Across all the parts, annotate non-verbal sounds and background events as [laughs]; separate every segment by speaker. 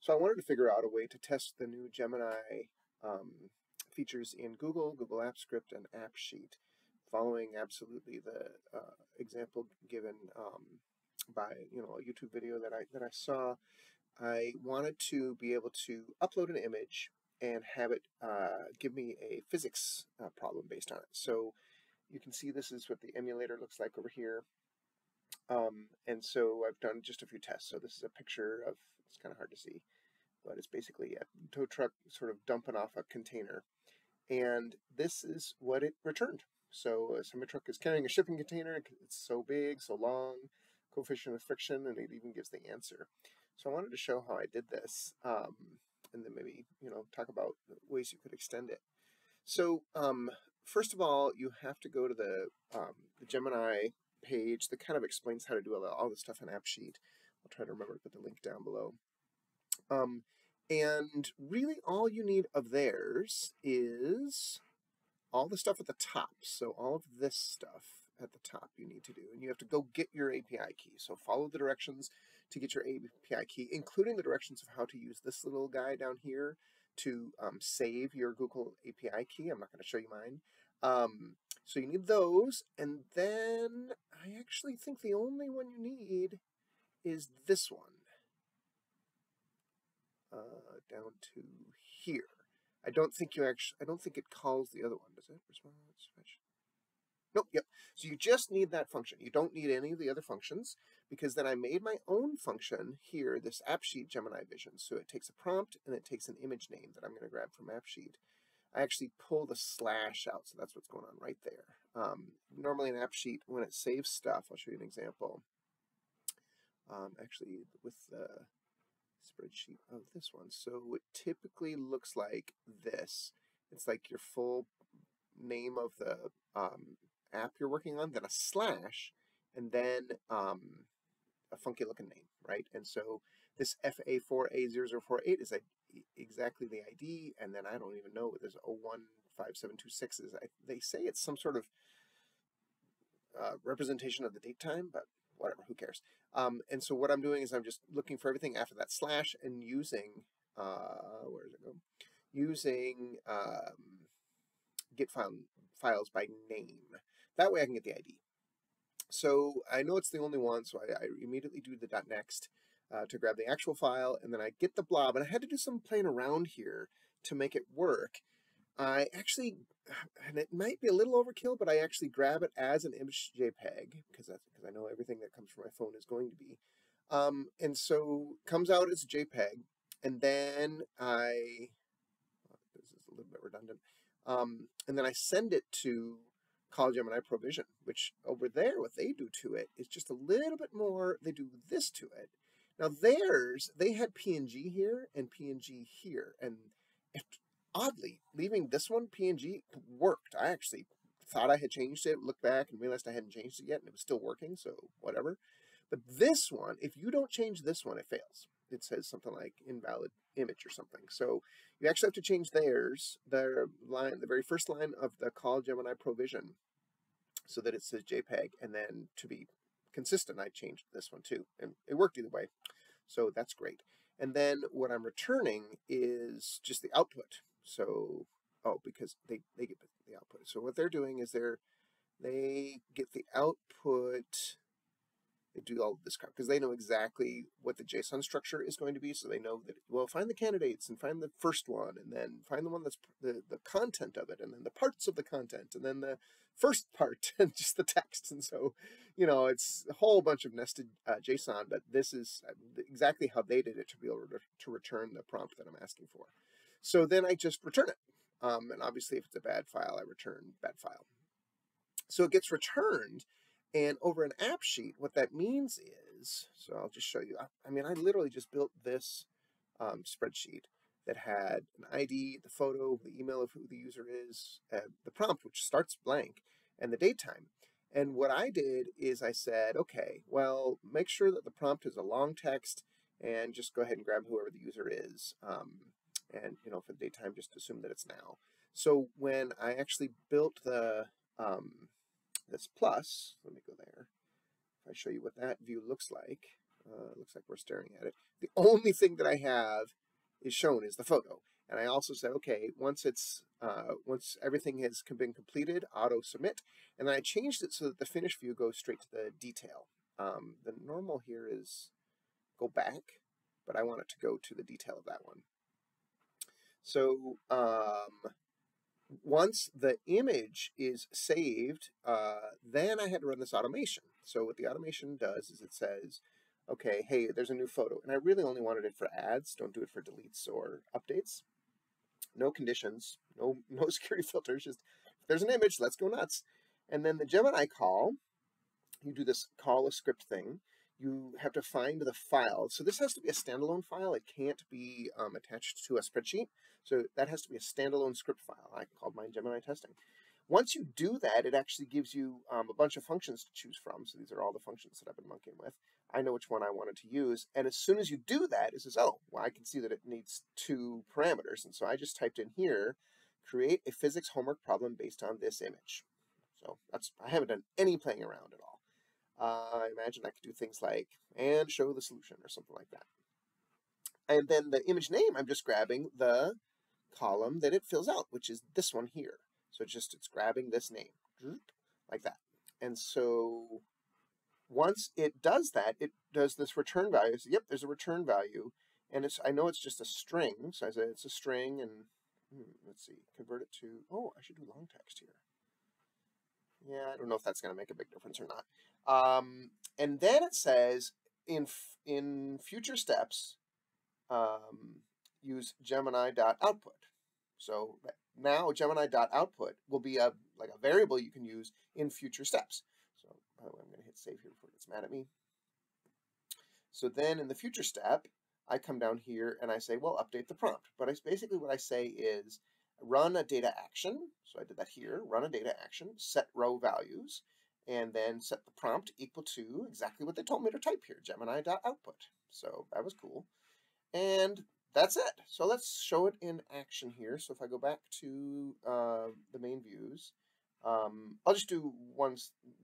Speaker 1: So I wanted to figure out a way to test the new Gemini um, features in Google, Google Apps Script, and AppSheet, following absolutely the uh, example given um, by you know a YouTube video that I that I saw. I wanted to be able to upload an image and have it uh, give me a physics uh, problem based on it. So you can see this is what the emulator looks like over here. Um, and so I've done just a few tests. So this is a picture of, it's kind of hard to see, but it's basically a tow truck sort of dumping off a container. And this is what it returned. So a semi truck is carrying a shipping container. It's so big, so long, coefficient of friction, and it even gives the answer. So I wanted to show how I did this, um, and then maybe you know talk about ways you could extend it. So um, first of all, you have to go to the, um, the Gemini page that kind of explains how to do all, all the stuff in AppSheet. I'll try to remember to put the link down below. Um, and really all you need of theirs is all the stuff at the top. So all of this stuff at the top you need to do. And you have to go get your API key. So follow the directions to get your API key, including the directions of how to use this little guy down here to um, save your Google API key. I'm not going to show you mine. Um, so you need those, and then I actually think the only one you need is this one. Uh, down to here. I don't think you actually, I don't think it calls the other one, does it? Response. Nope, yep. So you just need that function. You don't need any of the other functions because then I made my own function here, this AppSheet Gemini Vision. So it takes a prompt and it takes an image name that I'm going to grab from AppSheet. I actually pull the slash out, so that's what's going on right there. Um, normally in AppSheet, when it saves stuff, I'll show you an example. Um, actually, with the spreadsheet of this one. So it typically looks like this. It's like your full name of the um, app you're working on, then a slash, and then um, a funky looking name, right? And so this FA4A0048 is a, exactly the ID, and then I don't even know what this 015726 is. I, they say it's some sort of uh, representation of the date time, but whatever, who cares? Um, and so what I'm doing is I'm just looking for everything after that slash and using, uh, where does it go? Using um, get file, files by name. That way I can get the ID. So I know it's the only one, so I, I immediately do the dot .next uh, to grab the actual file, and then I get the blob. And I had to do some playing around here to make it work. I actually, and it might be a little overkill, but I actually grab it as an image JPEG because that's because I know everything that comes from my phone is going to be. Um, and so comes out as JPEG, and then I, this is a little bit redundant, um, and then I send it to Call Gemini Pro Vision, which over there, what they do to it is just a little bit more, they do this to it. Now theirs, they had PNG here and PNG here, and it, oddly, leaving this one PNG worked. I actually thought I had changed it, looked back and realized I hadn't changed it yet, and it was still working, so whatever. But this one, if you don't change this one, it fails. It says something like invalid image or something. So you actually have to change theirs, the line, the very first line of the call Gemini Pro Vision, so that it says JPEG. And then to be consistent, I changed this one too, and it worked either way. So that's great. And then what I'm returning is just the output. So, oh, because they, they get the output. So what they're doing is they're, they get the output they do all this crap because they know exactly what the JSON structure is going to be. So they know that, well, find the candidates and find the first one and then find the one that's the, the content of it and then the parts of the content and then the first [laughs] part and just the text. And so, you know, it's a whole bunch of nested uh, JSON, but this is uh, exactly how they did it to be able to, to return the prompt that I'm asking for. So then I just return it. Um, and obviously, if it's a bad file, I return bad file. So it gets returned and over an AppSheet, what that means is, so I'll just show you. I, I mean, I literally just built this um, spreadsheet that had an ID, the photo, the email of who the user is, uh, the prompt, which starts blank, and the date time. And what I did is I said, okay, well, make sure that the prompt is a long text and just go ahead and grab whoever the user is. Um, and, you know, for the date time, just assume that it's now. So when I actually built the, um, this plus, let me go there. If I show you what that view looks like, Uh, looks like we're staring at it. The only thing that I have is shown is the photo. And I also said, okay, once it's uh, once everything has been completed, auto submit. And then I changed it so that the finish view goes straight to the detail. Um, the normal here is go back, but I want it to go to the detail of that one. So um, once the image is saved, uh, then I had to run this automation. So what the automation does is it says, okay, hey, there's a new photo. And I really only wanted it for adds. Don't do it for deletes or updates. No conditions, no, [laughs] no security filters. Just there's an image, let's go nuts. And then the Gemini call, you do this call a script thing. You have to find the file. So this has to be a standalone file. It can't be um, attached to a spreadsheet. So that has to be a standalone script file. I called mine Gemini testing. Once you do that, it actually gives you um, a bunch of functions to choose from. So these are all the functions that I've been monkeying with. I know which one I wanted to use. And as soon as you do that, it says, oh, well, I can see that it needs two parameters. And so I just typed in here, create a physics homework problem based on this image. So that's I haven't done any playing around at all. I imagine I could do things like, and show the solution or something like that. And then the image name, I'm just grabbing the column that it fills out, which is this one here. So it's just, it's grabbing this name, like that. And so once it does that, it does this return value. So, yep, there's a return value. And it's I know it's just a string, so I say it's a string, and hmm, let's see, convert it to, oh, I should do long text here. Yeah, I don't know if that's going to make a big difference or not. Um, and then it says, in, in future steps, um, use Gemini.output. So now Gemini.output will be a like a variable you can use in future steps. So by the way, I'm going to hit save here before it gets mad at me. So then in the future step, I come down here and I say, well, update the prompt. But I, basically what I say is run a data action. So I did that here, run a data action, set row values, and then set the prompt equal to exactly what they told me to type here, Gemini.output. So that was cool. And that's it. So let's show it in action here. So if I go back to uh, the main views, um, I'll just do one,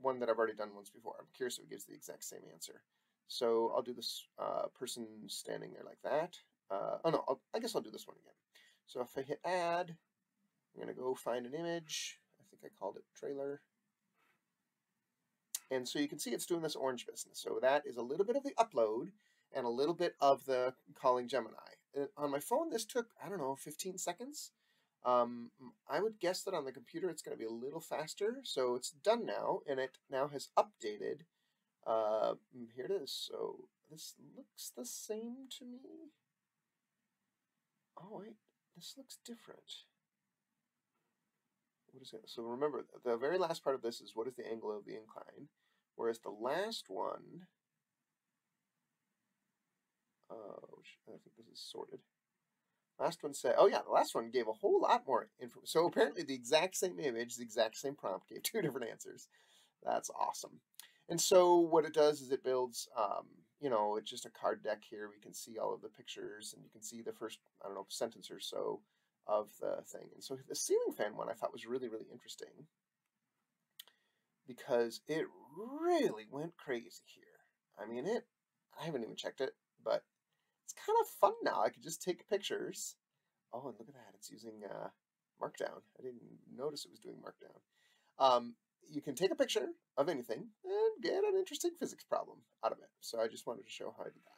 Speaker 1: one that I've already done once before. I'm curious if it gives the exact same answer. So I'll do this uh, person standing there like that. Uh, oh no, I'll, I guess I'll do this one again. So if I hit add, I'm going to go find an image. I think I called it trailer. And so you can see it's doing this orange business. So that is a little bit of the upload and a little bit of the calling Gemini. Uh, on my phone, this took, I don't know, 15 seconds. Um, I would guess that on the computer it's going to be a little faster. So it's done now, and it now has updated. Uh, here it is. So this looks the same to me. Oh, wait, this looks different. What is it? So remember, the very last part of this is what is the angle of the incline, whereas the last one uh, which I think this is sorted. Last one said, oh yeah, the last one gave a whole lot more info. So apparently the exact same image, the exact same prompt gave two [laughs] different answers. That's awesome. And so what it does is it builds, um, you know, it's just a card deck here. We can see all of the pictures and you can see the first, I don't know, sentence or so of the thing. And so the ceiling fan one I thought was really, really interesting because it really went crazy here. I mean, it, I haven't even checked it, but it's kind of fun now. I could just take pictures. Oh, and look at that. It's using uh, Markdown. I didn't notice it was doing Markdown. Um, you can take a picture of anything and get an interesting physics problem out of it. So I just wanted to show how I did that.